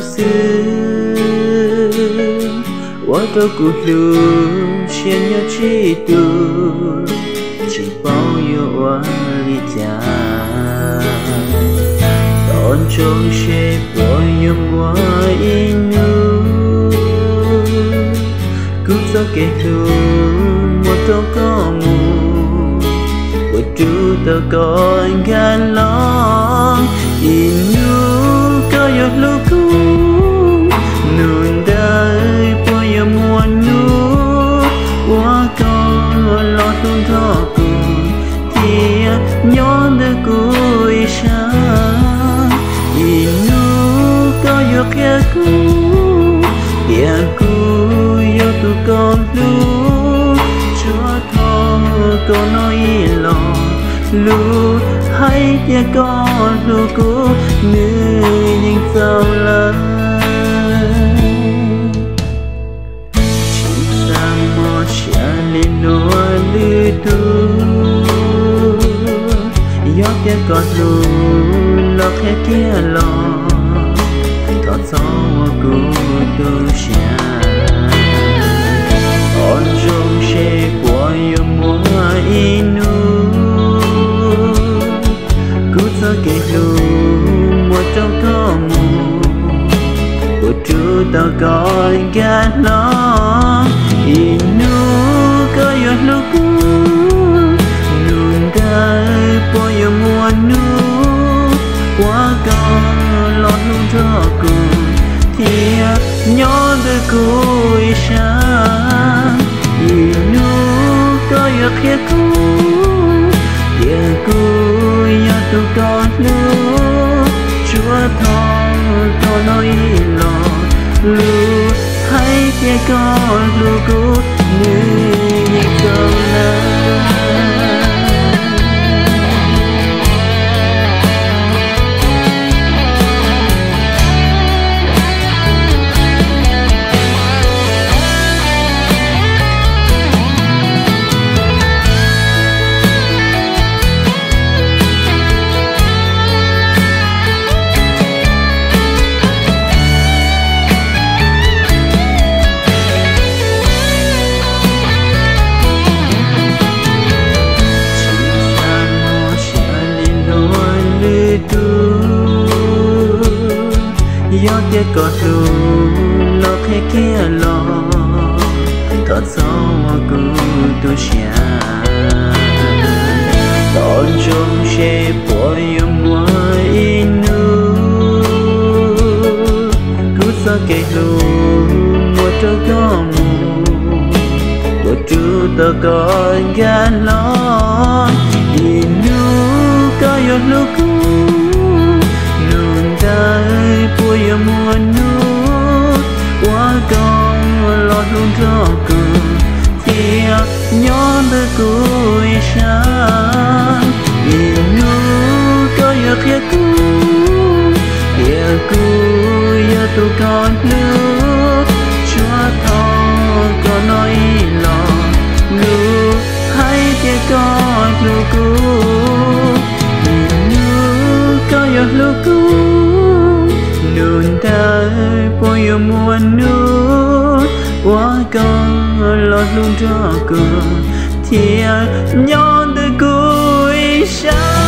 Xưa Quá tớ cụ lưu Xuyên nhớ chi tu. Chỉ bao nhiêu hoa lý cha Tòn trông xê bao nhiêu inu Cứ gió kê lưu Một tớ có mù Một chú tớ còn gan lòng inu kayo luku lúc. Ko no ilo lu hay tia có lu ku nơi nhìn sao là chỉ sang mò cha lên nó lư tu gió tia có lu lo khe kia lo có gió cu tu xa inu cứ cho kể lu một trong có mù của chú tao gọi gà nó inu có yêu lúc nung đai po yêu mua nu quá con lo luôn cho cùng thì nhỏ tới cuối sáng ရခရကူရကူရတူတော်လူချွတ်တော်တော်လို့လူให้เกียรติ lu lo thế kia lo. Thật gió cứ tu xia tòn trong xe bỏ yếm hoa nu cứ sa kê lu một trâu có mù. Một chú tơ có gan lo. Inu có yêu lúc lo luôn cho cu tia nhon de cui san inu có yêu khia cu ya cu yêu tu con nu chúa thọ có nói lo lu hay tia con lu cu yo luku Nương dai bôi yêu muôn nước quá con lọt luôn ra cửa. Thì à, nhon tới cuối sa